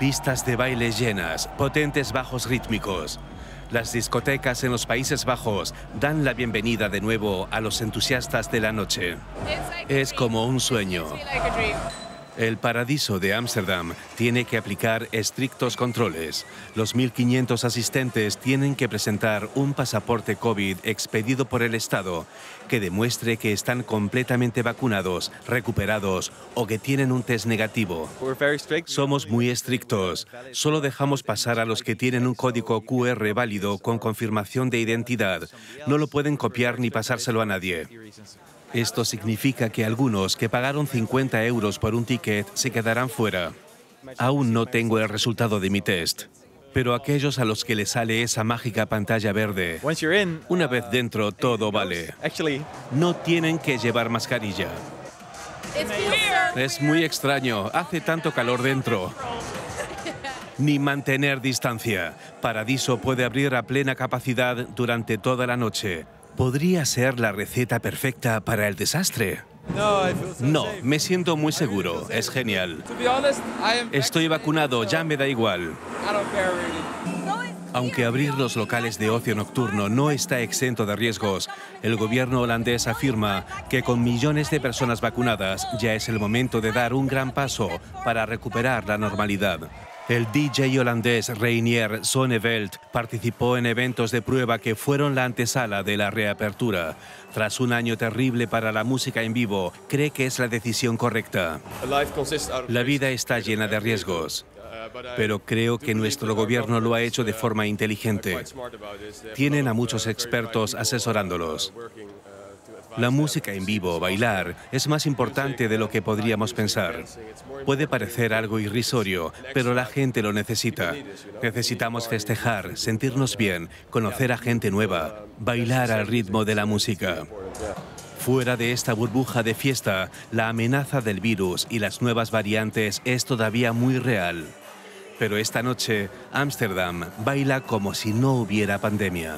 Pistas de baile llenas, potentes bajos rítmicos. Las discotecas en los Países Bajos dan la bienvenida de nuevo a los entusiastas de la noche. Es como un sueño. El paradiso de Ámsterdam tiene que aplicar estrictos controles. Los 1.500 asistentes tienen que presentar un pasaporte COVID expedido por el Estado que demuestre que están completamente vacunados, recuperados o que tienen un test negativo. Somos muy estrictos. Solo dejamos pasar a los que tienen un código QR válido con confirmación de identidad. No lo pueden copiar ni pasárselo a nadie. Esto significa que algunos que pagaron 50 euros por un ticket se quedarán fuera. Aún no tengo el resultado de mi test. Pero aquellos a los que les sale esa mágica pantalla verde, una vez dentro todo vale. No tienen que llevar mascarilla. Es muy extraño, hace tanto calor dentro. Ni mantener distancia. Paradiso puede abrir a plena capacidad durante toda la noche. ¿Podría ser la receta perfecta para el desastre? No, me siento muy seguro. Es genial. Estoy vacunado, ya me da igual. Aunque abrir los locales de ocio nocturno no está exento de riesgos, el gobierno holandés afirma que con millones de personas vacunadas ya es el momento de dar un gran paso para recuperar la normalidad. El DJ holandés Reinier Sonneveld participó en eventos de prueba que fueron la antesala de la reapertura. Tras un año terrible para la música en vivo, cree que es la decisión correcta. La vida está llena de riesgos pero creo que nuestro gobierno lo ha hecho de forma inteligente. Tienen a muchos expertos asesorándolos. La música en vivo, bailar, es más importante de lo que podríamos pensar. Puede parecer algo irrisorio, pero la gente lo necesita. Necesitamos festejar, sentirnos bien, conocer a gente nueva, bailar al ritmo de la música. Fuera de esta burbuja de fiesta, la amenaza del virus y las nuevas variantes es todavía muy real. Pero esta noche, Ámsterdam baila como si no hubiera pandemia.